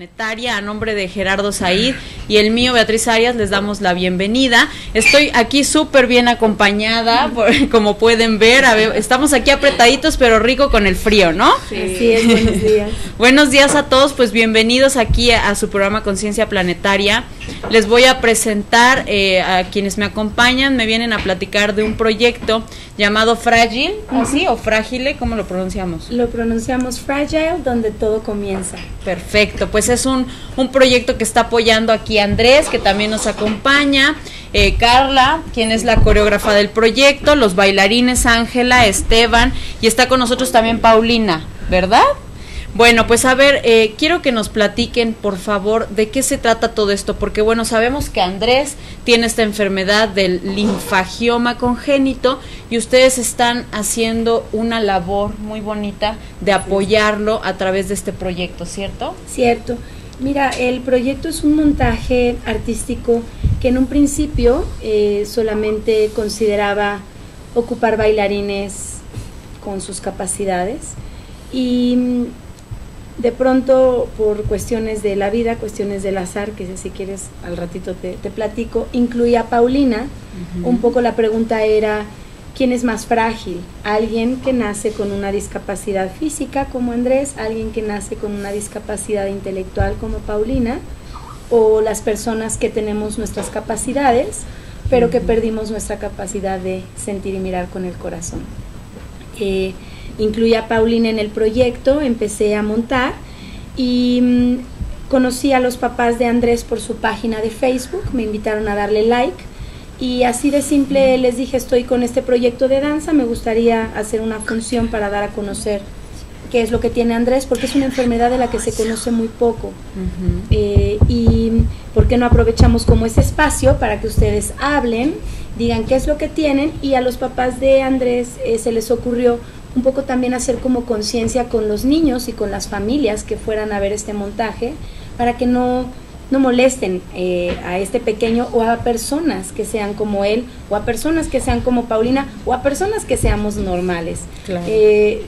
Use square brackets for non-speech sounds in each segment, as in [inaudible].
Planetaria, a nombre de Gerardo Said y el mío, Beatriz Arias, les damos la bienvenida. Estoy aquí súper bien acompañada, [laughs] como pueden ver. estamos aquí apretaditos, pero rico con el frío, ¿no? Sí, sí es, buenos días. [laughs] buenos días a todos, pues bienvenidos aquí a, su programa Conciencia Planetaria. Les voy a presentar eh, a quienes me acompañan, me vienen a platicar de un proyecto llamado Frágil, ¿así? O Frágile, ¿cómo lo pronunciamos? Lo pronunciamos Fragile, donde todo comienza. Perfecto, pues es un, un proyecto que está apoyando aquí Andrés, que también nos acompaña, eh, Carla, quien es la coreógrafa del proyecto, los bailarines Ángela, Esteban, y está con nosotros también Paulina, ¿verdad? Bueno, pues a ver, eh, quiero que nos platiquen, por favor, de qué se trata todo esto, porque bueno, sabemos que Andrés tiene esta enfermedad del linfagioma congénito y ustedes están haciendo una labor muy bonita de apoyarlo a través de este proyecto, ¿cierto? Cierto. Mira, el proyecto es un montaje artístico que en un principio eh, solamente consideraba ocupar bailarines con sus capacidades y de pronto por cuestiones de la vida, cuestiones del azar, que si quieres al ratito te, platico, incluía a Paulina. Un poco la pregunta era, ¿quién es más frágil? ¿Alguien que nace con una discapacidad física como Andrés? ¿Alguien que nace con una discapacidad intelectual como Paulina? ¿O las personas que tenemos nuestras capacidades, pero que perdimos nuestra capacidad de sentir y mirar con el corazón? Eh, incluí a Paulina en el proyecto, empecé a montar y mm, conocí a los papás de Andrés por su página de Facebook, me invitaron a darle like y así de simple les dije estoy con este proyecto de danza, me gustaría hacer una función para dar a conocer qué es lo que tiene Andrés, porque es una enfermedad de la que se conoce muy poco. Eh, y por qué no aprovechamos como ese espacio para que ustedes hablen, digan qué es lo que tienen y a los papás de Andrés eh, se les ocurrió un poco también hacer como conciencia con los niños y con las familias que fueran a ver este montaje para que no, no molesten eh, a este pequeño o a personas que sean como él o a personas que sean como Paulina o a personas que seamos normales. Eh,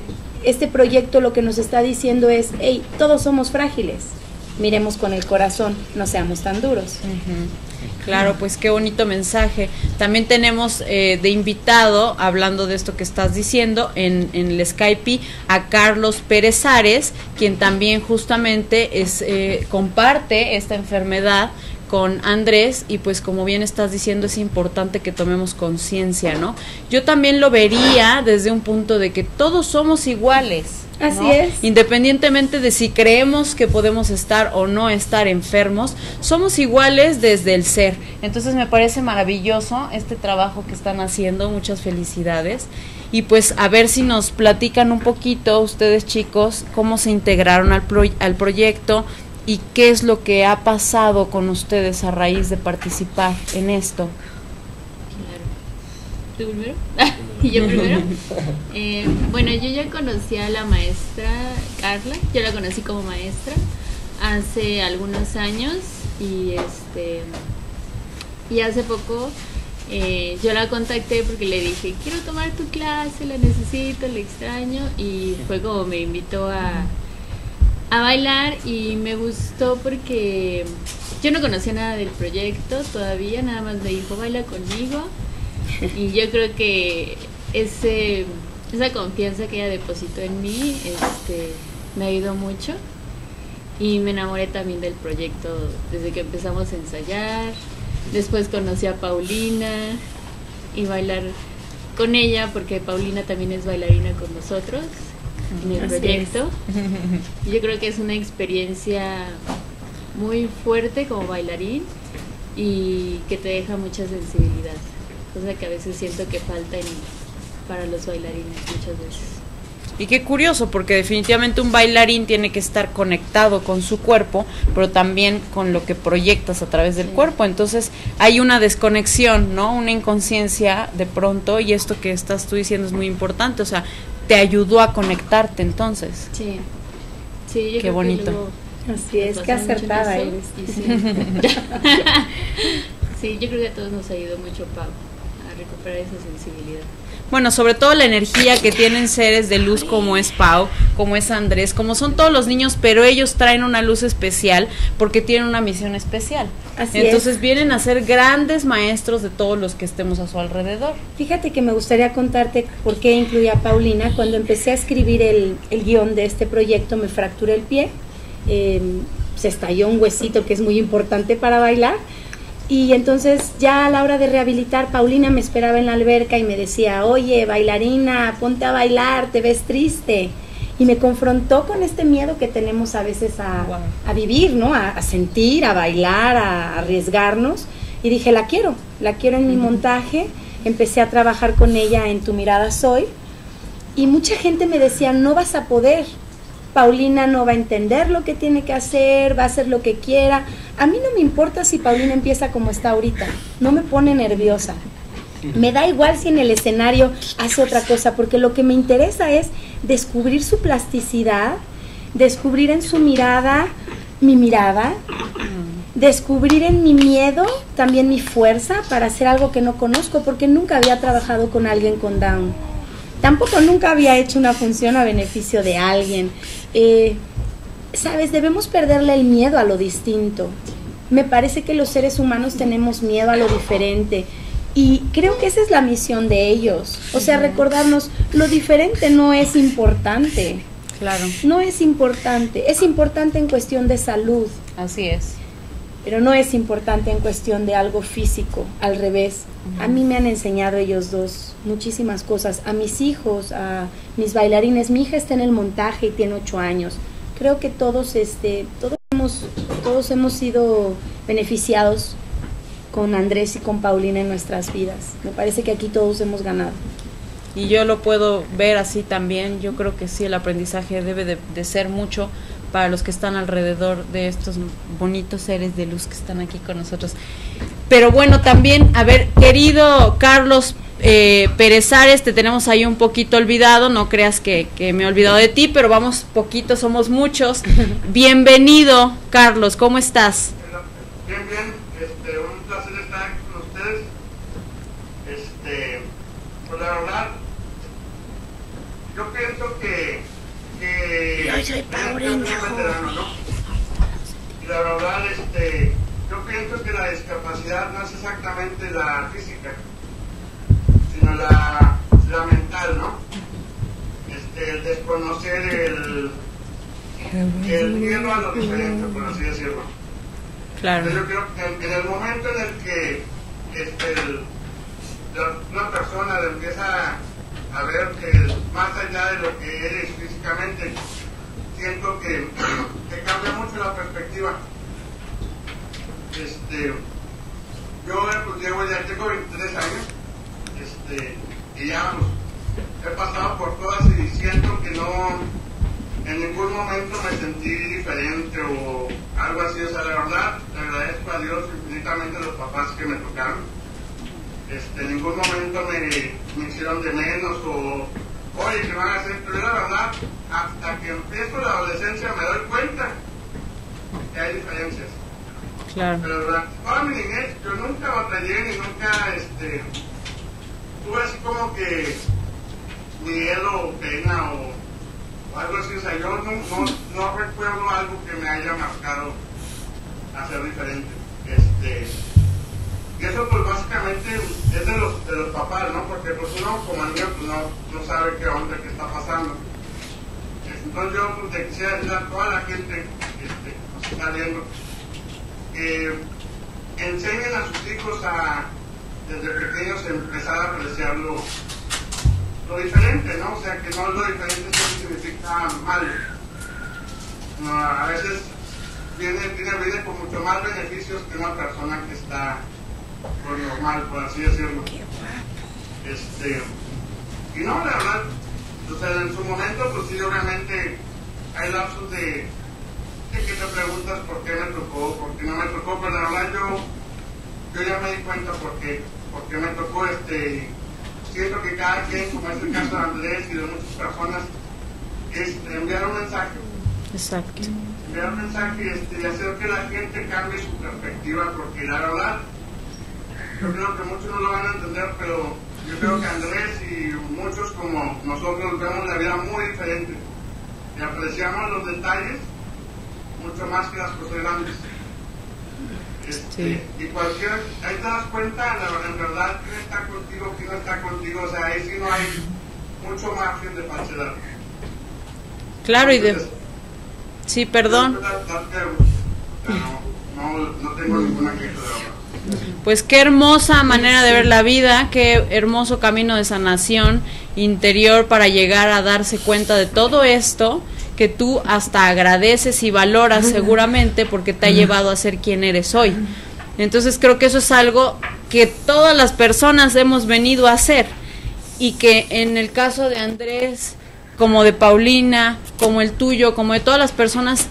este proyecto lo que nos está diciendo es, hey, todos somos frágiles, miremos con el corazón, no seamos tan duros. Claro, pues qué bonito mensaje. También tenemos eh, de invitado, hablando de esto que estás diciendo, en, en el Skype a Carlos Pérez Ares, quien también justamente es, eh, comparte esta enfermedad con Andrés y pues como bien estás diciendo es importante que tomemos conciencia, ¿no? Yo también lo vería desde un punto de que todos somos iguales Así es. Independientemente de si creemos que podemos estar o no estar enfermos, somos iguales desde el ser. Entonces me parece maravilloso este trabajo que están haciendo. Muchas felicidades. Y pues a ver si nos platican un poquito ustedes chicos cómo se integraron al, al proyecto y qué es lo que ha pasado con ustedes a raíz de participar en esto. ¿Tú primero? [laughs] [laughs] ¿Y yo primero? [laughs] Eh, bueno, yo ya conocí a la maestra Carla, yo la conocí como maestra hace algunos años y este y hace poco eh, yo la contacté porque le dije quiero tomar tu clase, la necesito, la extraño y fue como me invitó a, a bailar y me gustó porque yo no conocía nada del proyecto todavía, nada más me dijo baila conmigo [laughs] y yo creo que ese, esa confianza que ella depositó en mí este, me ayudó mucho y me enamoré también del proyecto desde que empezamos a ensayar. Después conocí a Paulina y bailar con ella porque Paulina también es bailarina con nosotros en el proyecto. [laughs] Yo creo que es una experiencia muy fuerte como bailarín y que te deja mucha sensibilidad cosa que a veces siento que falta para los bailarines muchas veces. Y qué curioso, porque definitivamente un bailarín tiene que estar conectado con su cuerpo, pero también con lo que proyectas a través del cuerpo. Entonces hay una desconexión, ¿no? Una inconsciencia de pronto, y esto que estás tú diciendo es muy importante, o sea, te ayudó a conectarte entonces. Sí, sí, qué bonito. Así es, qué acertada eres. Sí. [laughs] sí. yo creo que a todos nos ayudó mucho Pau para esa sensibilidad. Bueno, sobre todo la energía que tienen seres de luz como es Pau, como es Andrés, como son todos los niños, pero ellos traen una luz especial porque tienen una misión especial. Así Entonces es. vienen a ser grandes maestros de todos los que estemos a su alrededor. Fíjate que me gustaría contarte por qué incluí a Paulina. Cuando empecé a escribir el, el guion de este proyecto me fracturé el pie, eh, se estalló un huesito que es muy importante para bailar. Y entonces ya a la hora de rehabilitar, Paulina me esperaba en la alberca y me decía, oye, bailarina, ponte a bailar, te ves triste. Y me confrontó con este miedo que tenemos a veces a, Wow. a vivir, ¿no? A, a sentir, a bailar, a arriesgarnos. Y dije, la quiero, la quiero en mi montaje. Empecé a trabajar con ella en Tu mirada soy. Y mucha gente me decía, no vas a poder. Paulina no va a entender lo que tiene que hacer, va a hacer lo que quiera. A mí no me importa si Paulina empieza como está ahorita, no me pone nerviosa. Me da igual si en el escenario hace otra cosa, porque lo que me interesa es descubrir su plasticidad, descubrir en su mirada mi mirada, descubrir en mi miedo también mi fuerza para hacer algo que no conozco, porque nunca había trabajado con alguien con Down. Tampoco nunca había hecho una función a beneficio de alguien. Eh, Sabes, debemos perderle el miedo a lo distinto. Me parece que los seres humanos tenemos miedo a lo diferente. Y creo que esa es la misión de ellos. O sea, recordarnos, lo diferente no es importante. Claro, No es importante. Es importante en cuestión de salud, así es. Pero no es importante en cuestión de algo físico. Al revés. A mí me han enseñado ellos dos muchísimas cosas. A mis hijos, a mis bailarines. Mi hija está en el montaje y tiene ocho años. Creo que todos, este, todos hemos, todos hemos sido beneficiados con Andrés y con Paulina en nuestras vidas. Me parece que aquí todos hemos ganado. Y yo lo puedo ver así también. Yo creo que sí, el aprendizaje debe de, de ser mucho para los que están alrededor de estos bonitos seres de luz que están aquí con nosotros. Pero bueno, también, a ver, querido Carlos eh, Pérez Ares, te tenemos ahí un poquito olvidado, no creas que, que me he olvidado de ti, pero vamos poquito, somos muchos. [laughs] Bienvenido, Carlos, ¿cómo estás? Bien, bien, este, un placer estar aquí con ustedes. Este, pues la verdad, yo pienso que, que Yo soy. Y la verdad, este, yo pienso que la discapacidad no es exactamente la física, sino la, la mental, ¿no? Este, el desconocer el, el miedo a lo diferente, por así decirlo. Claro, Yo creo que en el momento en el que este, el- la- una persona empieza a ver que más allá de lo que eres físicamente, siento que, cambia mucho la perspectiva. Este, yo pues, llevo ya tengo 23 años este, y ya pues, he pasado por todas y siento que no, en ningún momento me sentí diferente o algo así. O sea, la verdad, le agradezco a Dios infinitamente a los papás que me tocaron. Este, en ningún momento me, me hicieron de menos o, oye, que van a hacer. Pero yo la verdad, hasta que empiezo la adolescencia me doy cuenta que hay diferencias. claro. Pero durante toda mi niñez yo nunca batallé ni nunca este, tuve así como que miedo o pena o, o algo así. O sea, yo no, no, no recuerdo algo que me haya marcado a ser diferente. Este, y eso pues básicamente es de los, de los papás, ¿no? Porque pues uno como niño pues, no, no sabe qué onda, qué está pasando. Entonces yo pues, le quisiera decir a toda la gente este, que nos está viendo que enseñen a sus hijos a desde pequeños empezar a apreciar lo, lo diferente, ¿no? O sea, que no lo diferente siempre significa mal. No, a veces viene, viene, viene con mucho más beneficios que una persona que está por normal, por así decirlo. Este, y no, la verdad, o sea, en su momento, pues sí, obviamente hay lapsos de, de que te preguntas por qué me tocó, por qué no me tocó, pero la verdad yo, yo ya me di cuenta por qué, por qué me tocó este. Siento que cada quien, como es el caso de Andrés y de muchas personas, es enviar un mensaje Exacto. enviar un mensaje este, y hacer que la gente cambie su perspectiva, porque la verdad, yo creo que muchos no lo van a entender, pero yo creo que Andrés y muchos como nosotros vemos la vida muy diferente y apreciamos los detalles mucho más que las cosas grandes. Este, Y cualquier, ahí te das cuenta, la, en verdad, quién está contigo, quién no está contigo, o sea, ahí sí no hay mucho margen de falsedad. Claro, y de... Sí, perdón. No, no, no tengo ninguna queja de. Pues qué hermosa manera de ver la vida, qué hermoso camino de sanación interior para llegar a darse cuenta de todo esto que tú hasta agradeces y valoras seguramente porque te ha llevado a ser quien eres hoy. Entonces creo que eso es algo que todas las personas hemos venido a hacer y que en el caso de Andrés, como de Paulina, como el tuyo, como de todas las personas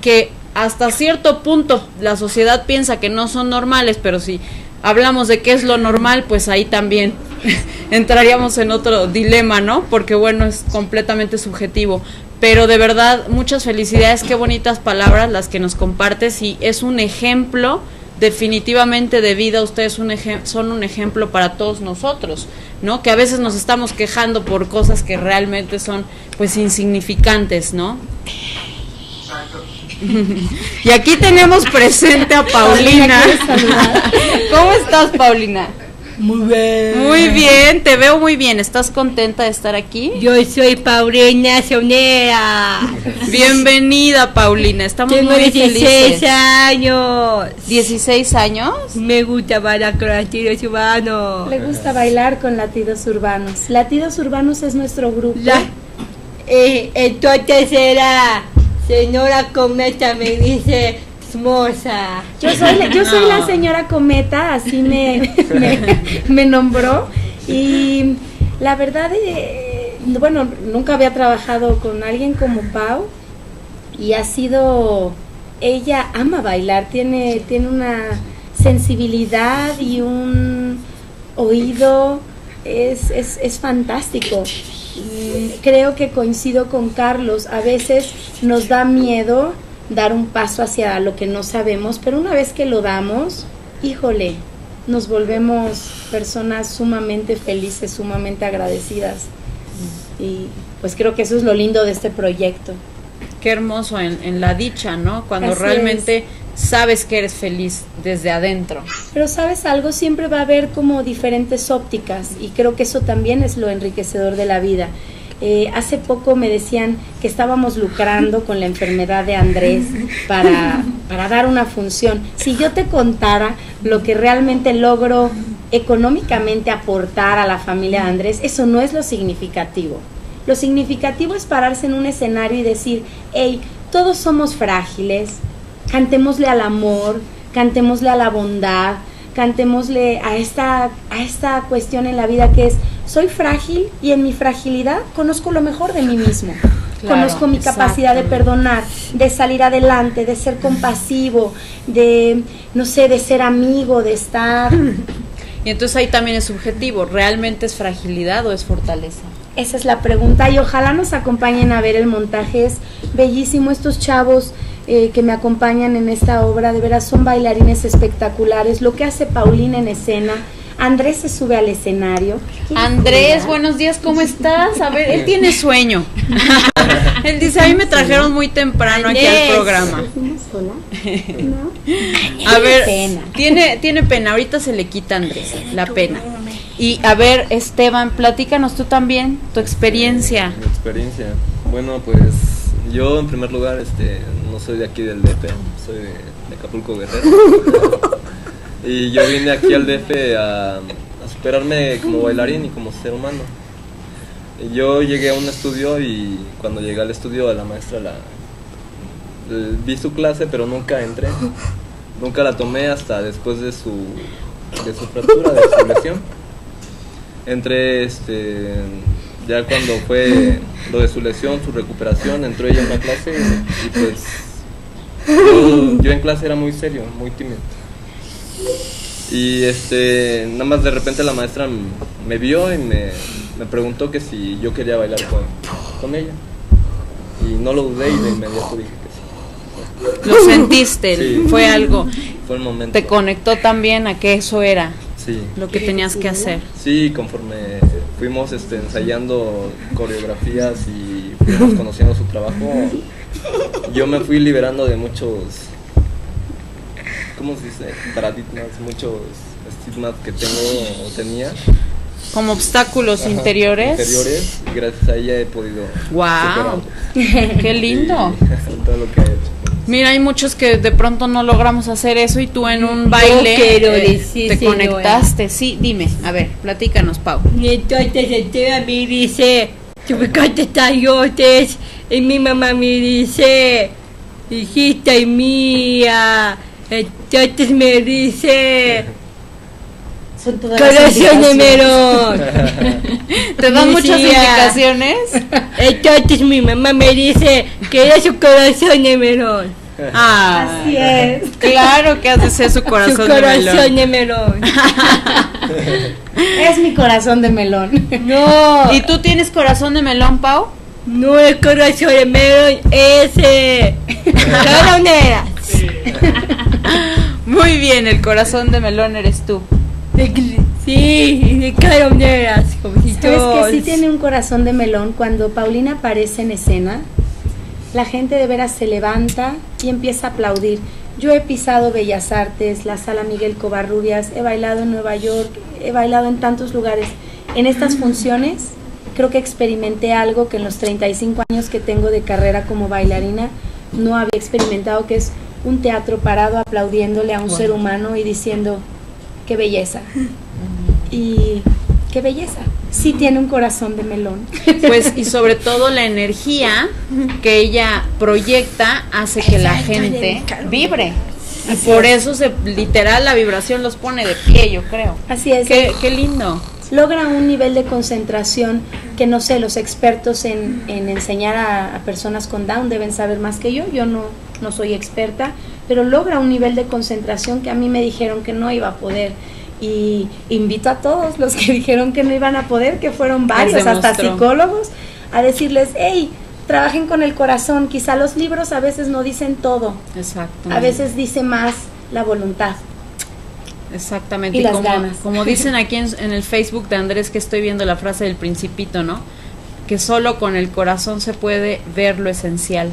que hasta cierto punto la sociedad piensa que no son normales, pero si hablamos de qué es lo normal, pues ahí también [laughs] entraríamos en otro dilema, ¿no? Porque bueno, es completamente subjetivo. Pero de verdad, muchas felicidades, qué bonitas palabras las que nos compartes y es un ejemplo definitivamente de vida, ustedes un son un ejemplo para todos nosotros, ¿no? Que a veces nos estamos quejando por cosas que realmente son pues insignificantes, ¿no? [laughs] y aquí tenemos presente a Paulina. [laughs] ¿Cómo estás, Paulina? Muy bien. Muy bien, te veo muy bien. ¿Estás contenta de estar aquí? Yo soy Paulina Sonera. Bienvenida, Paulina. Estamos Tengo muy 16 felices. años. ¿16 años? Me gusta bailar con latidos urbanos. Le gusta bailar con latidos urbanos. Latidos urbanos es nuestro grupo. La, eh, entonces era señora Cometa me dice hermosa. Yo soy, la- yo soy la señora Cometa, así me, me, [laughs] me nombró. Y la verdad, eh, bueno, nunca había trabajado con alguien como Pau. Y ha sido, ella ama bailar, tiene, tiene una sensibilidad y un oído, es, es, es fantástico. Creo que coincido con Carlos, a veces nos da miedo dar un paso hacia lo que no sabemos, pero una vez que lo damos, híjole, nos volvemos personas sumamente felices, sumamente agradecidas. Y pues creo que eso es lo lindo de este proyecto. Qué hermoso en, en la dicha, ¿no? Cuando Así realmente sabes que eres feliz desde adentro. Pero sabes algo, siempre va a haber como diferentes ópticas y creo que eso también es lo enriquecedor de la vida. Eh, hace poco me decían que estábamos lucrando con la enfermedad de Andrés para, para dar una función. Si yo te contara lo que realmente logro económicamente aportar a la familia de Andrés, eso no es lo significativo. Lo significativo es pararse en un escenario y decir, hey, todos somos frágiles, cantémosle al amor, cantémosle a la bondad, cantémosle a esta, a esta cuestión en la vida que es, soy frágil y en mi fragilidad conozco lo mejor de mí mismo. [laughs] Claro, conozco mi capacidad de perdonar, de salir adelante, de ser compasivo, de, no sé, de ser amigo, de estar... [laughs] Y entonces ahí también es subjetivo, ¿realmente es fragilidad o es fortaleza? Esa es la pregunta y ojalá nos acompañen a ver el montaje. Es bellísimo estos chavos eh, que me acompañan en esta obra. De veras son bailarines espectaculares. Lo que hace Paulina en escena. Andrés se sube al escenario. Andrés, buenos días, ¿cómo estás? A ver, él tiene sueño. [laughs] él dice, a mí me trajeron muy temprano aquí al programa. [laughs] ¿No? A ver, pena. tiene tiene pena, ahorita se le quita a Andrés la pena. Y a ver, Esteban, platícanos tú también tu experiencia. Mi experiencia. Bueno, pues yo en primer lugar este, no soy de aquí del DF, soy de, de Acapulco Guerrero. [laughs] y yo vine aquí al DF a, a superarme como bailarín y como ser humano. Yo llegué a un estudio y cuando llegué al estudio a la maestra la, vi su clase pero nunca entré. [laughs] Nunca la tomé hasta después de su, de su fractura, de su lesión. Entré este ya cuando fue lo de su lesión, su recuperación, entró ella en la clase y, y pues yo, yo en clase era muy serio, muy tímido. Y este, nada más de repente la maestra me vio y me, me preguntó que si yo quería bailar con, con ella. Y no lo dudé y de inmediato dije que sí. Lo sentiste, Sí. fue algo. Fue el momento. Te conectó también a que eso era. Sí, lo que tenías que hacer. Sí, conforme fuimos este, ensayando coreografías y fuimos conociendo su trabajo, yo me fui liberando de muchos, ¿cómo se dice? Paradigmas, muchos estigmas que tengo o tenía. Como obstáculos Ajá, interiores. Interiores, y gracias a ella he podido Wow. [laughs] Qué lindo. Y [laughs] todo lo que ha hecho. Mira, hay muchos que de pronto no logramos hacer eso y tú en un baile quiero eh, decir, te conectaste. Sí, dime, a ver, platícanos, Pau. Y entonces Esteban me dice, tú me cantas tallotes. Y mi mamá me dice, hijita mía. Entonces me dice, Son todas las corazón de indicaciones. melón. [laughs] ¿Te dan muchas indicaciones? [laughs] Entonces mi mamá me dice que era su corazón de melón. Ah, Así es. claro que has de ser su corazón, su de corazón melón. de melón. [laughs] Es mi corazón de melón. No, [laughs] ¿Y tú tienes corazón de melón, Pau? no es corazón de melón, ese. Caroneras. [laughs] Muy bien, el corazón de melón eres tú. Sí, de caroneras, como si ¿Sabes que sí tiene un corazón de melón? Cuando Paulina aparece en escena, la gente de veras se levanta y empieza a aplaudir. Yo he pisado Bellas Artes, la Sala Miguel Covarrubias, he bailado en Nueva York, he bailado en tantos lugares. En estas funciones creo que experimenté algo que en los 35 años que tengo de carrera como bailarina no había experimentado, que es un teatro parado aplaudiéndole a un ser humano y diciendo, qué belleza. [laughs] Y qué belleza. Sí tiene un corazón de melón. [laughs] Pues y sobre todo la energía que ella proyecta hace que la gente vibre. Y por eso se literal la vibración los pone de pie, yo creo. Así es. Qué, qué lindo. Logra un nivel de concentración que no sé, los expertos en, en enseñar a, a personas con Down deben saber más que yo. Yo no, no soy experta, pero logra un nivel de concentración que a mí me dijeron que no iba a poder. Y invito a todos los que [laughs] dijeron que no iban a poder, que fueron varios, hasta psicólogos, a decirles, hey, trabajen con el corazón. Quizá los libros a veces no dicen todo, Exacto. a veces dice más la voluntad. Exactamente. Y las como, ganas. como dicen aquí en, en el Facebook de Andrés que estoy viendo la frase del principito, ¿no? Que solo con el corazón se puede ver lo esencial.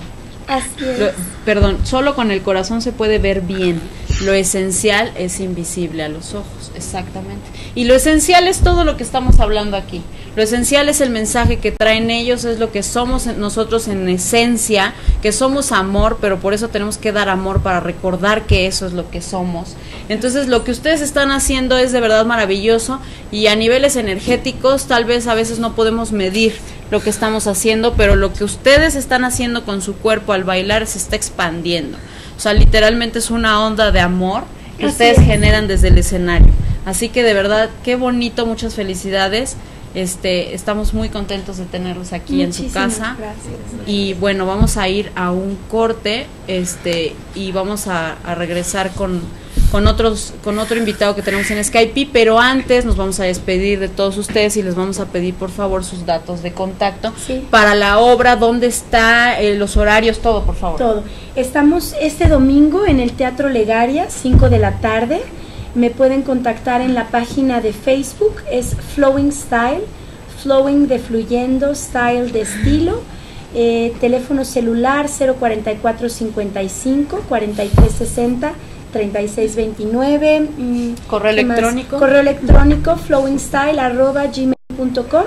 Así es. Lo- perdón, solo con el corazón se puede ver bien. Lo esencial es invisible a los ojos, exactamente. Y lo esencial es todo lo que estamos hablando aquí. Lo esencial es el mensaje que traen ellos, es lo que somos nosotros en esencia, que somos amor, pero por eso tenemos que dar amor para recordar que eso es lo que somos. Entonces lo que ustedes están haciendo es de verdad maravilloso y a niveles energéticos tal vez a veces no podemos medir lo que estamos haciendo, pero lo que ustedes están haciendo con su cuerpo al bailar se está expandiendo. O sea, literalmente es una onda de amor que Así ustedes es. generan desde el escenario. Así que de verdad, qué bonito, muchas felicidades. Este, estamos muy contentos de tenerlos aquí en su casa. Gracias. Y bueno, vamos a ir a un corte, este, y vamos a, a regresar con, con otros, con otro invitado que tenemos en Skype, pero antes nos vamos a despedir de todos ustedes y les vamos a pedir por favor sus datos de contacto Sí. para la obra, dónde está, eh, los horarios, todo, por favor. Todo. Estamos este domingo en el Teatro Legaria, 5 de la tarde. Me pueden contactar en la página de Facebook, es Flowing Style, Flowing de fluyendo, Style de estilo. Eh, teléfono celular 04455 4360 3629. mm, Correo electrónico. Correo electrónico flowingstyle arroba gmail.com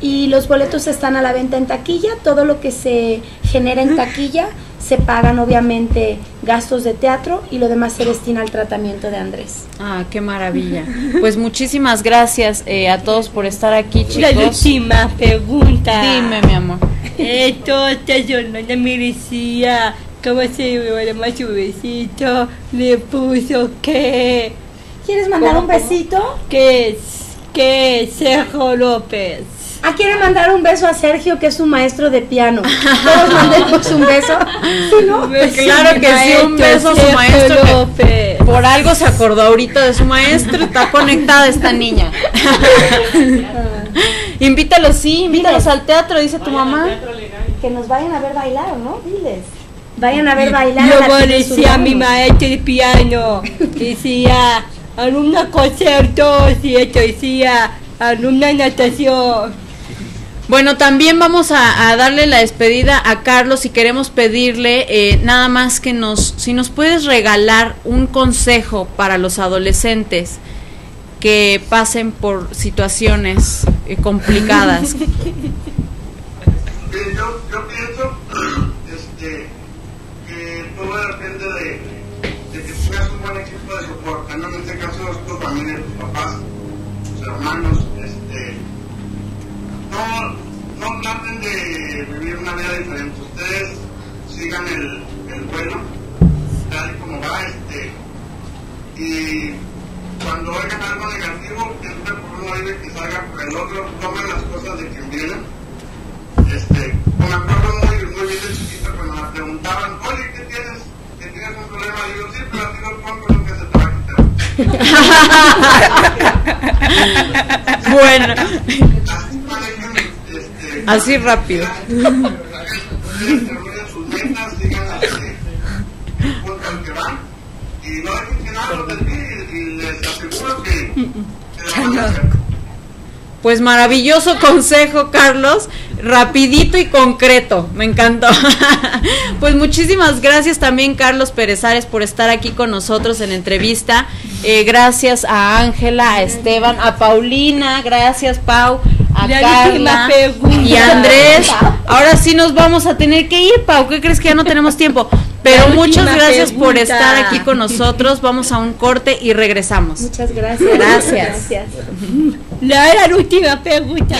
y los boletos están a la venta en taquilla. Todo lo que se genera en taquilla se pagan obviamente gastos de teatro y lo demás se destina al tratamiento de Andrés. Ah, qué maravilla. Pues muchísimas gracias eh, a todos por estar aquí, La chicos. última pregunta. Dime, mi amor. Entonces yo no me decía cómo se llama su besito, le puso que, ¿Quieres mandar ¿Cómo, un cómo? besito? que, es- que Sergio López. Ah, quiere mandar un beso a Sergio, que es su maestro de piano. Todos mandemos un beso. ¿Sí, no? [laughs] Claro que sí, un beso a su maestro López. Por algo se acordó ahorita de su maestro, está conectada esta niña. [laughs] invítalos, sí, invítalos al teatro, dice tu mamá. Que nos vayan a ver bailar, ¿no? Diles. Vayan a ver bailar. a Luego Tía decía a mi maestro de piano, decía, alumna conciertos y esto decía, alumna natación. Bueno, también vamos a, a darle la despedida a Carlos y queremos pedirle eh, nada más que nos, si nos puedes regalar un consejo para los adolescentes que pasen por situaciones eh, complicadas. [laughs] tus papás, tus hermanos, este, no, no traten de vivir una vida diferente, ustedes sigan el, el vuelo tal y como va, este, y cuando oigan algo negativo, siempre por uno oído que salga por el otro, tomen las cosas de quien vienen este, me acuerdo muy, muy bien de chiquito cuando me preguntaban, oye, ¿qué tienes? ¿Que tienes un problema? Y yo, sí, pero así lo pongo, bueno, Así rápido. Pues maravilloso consejo, Carlos. Rapidito y concreto. Me encantó. pues muchísimas gracias también, Carlos Pérez por estar aquí con nosotros en entrevista. Eh, gracias a Ángela, a Esteban, a Paulina. Gracias, Pau. A La Carla y a Andrés. Ahora sí nos vamos a tener que ir, Pau. ¿Qué crees que ya no tenemos tiempo? Pero muchas gracias por estar aquí con nosotros. Vamos a un corte y regresamos. Muchas gracias. Gracias. Gracias. La, la última pregunta.